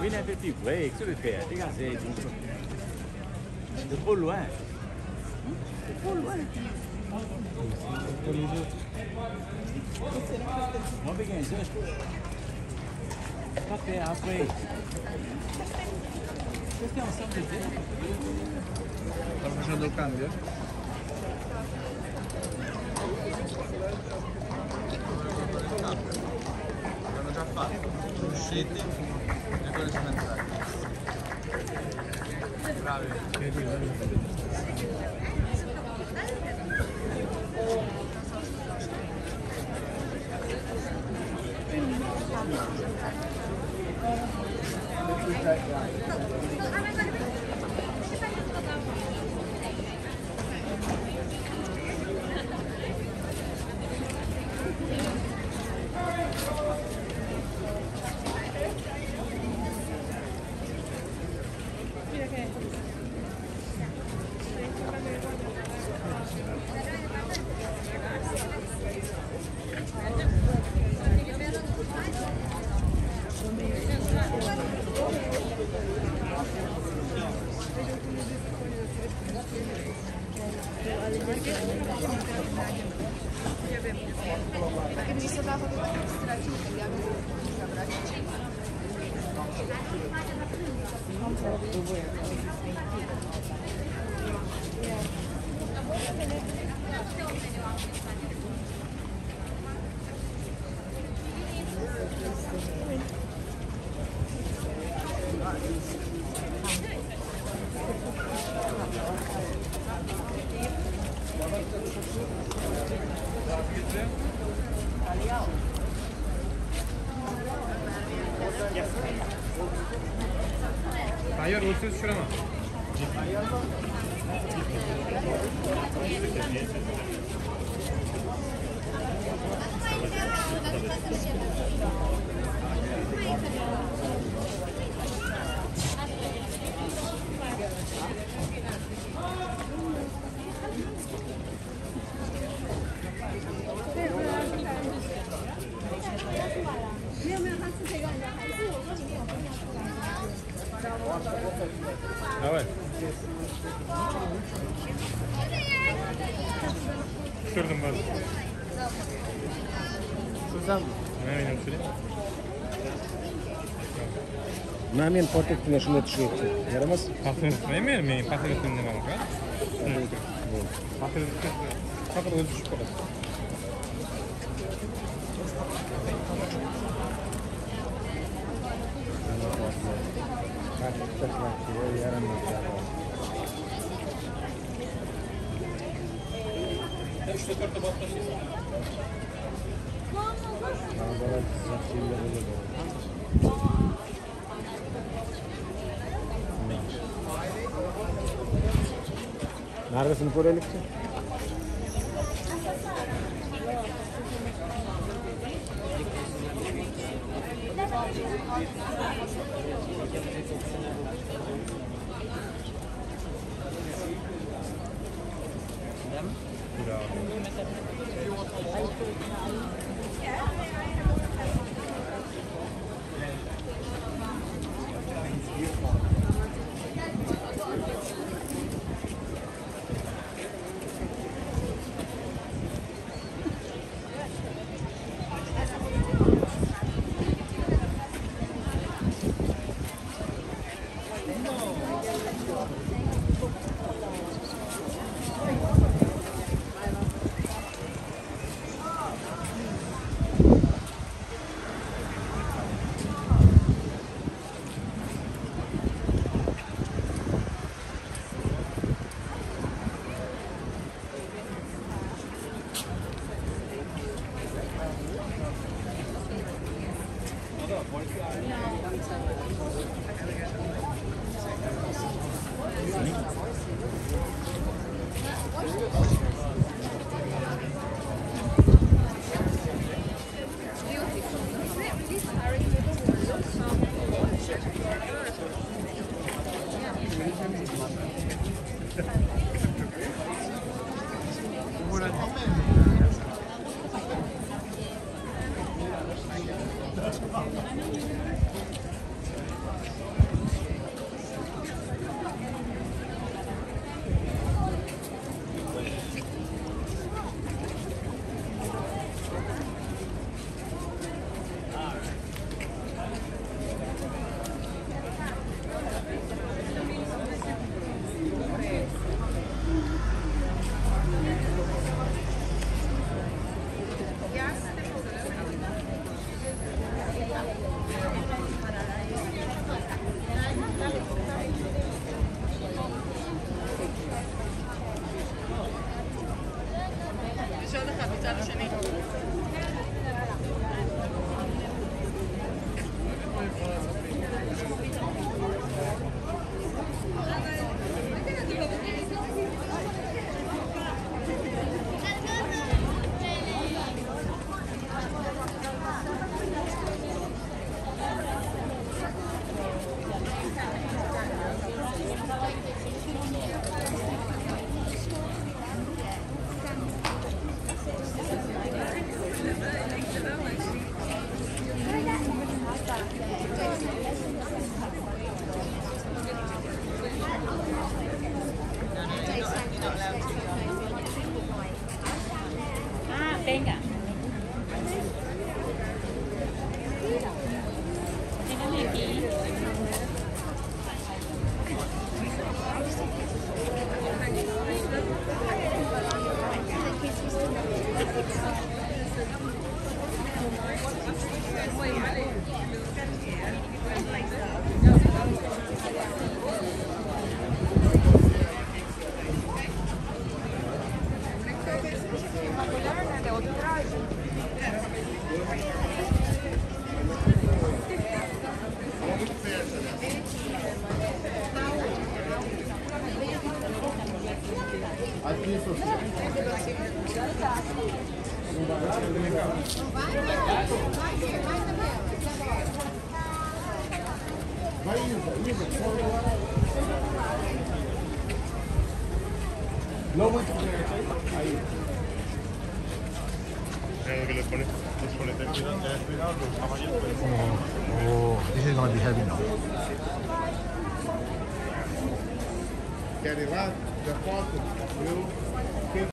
Oui, un petit break, c'est le père. Regardez, c'est trop loin. C'est trop loin. Pour Pas faire après. Qu'est-ce de. creative decoration and practice. A keby sa náhodou takto stratili, tak ja by som to. Ayar olsun şurama. Thank you. Давай. Şuradan bak. Şuradan Ne oynayalım şuraya? Namen potek na shunda tushyapti. Yaramas? Paxtani tutmayman men paxtani tutmayman aka. Paxtani faqat o'zi tushib qoladi. Yaramas. Nargisini ハハハハ。Zaruszenie. Aqui, Sofia. Vai, vai, vai, vai, Isabela. Vai, Isa, Isa, corre lá. Não muito grande, aí. Oh, this is gonna be heavy now. Quer ir lá? Quer foto? Eu.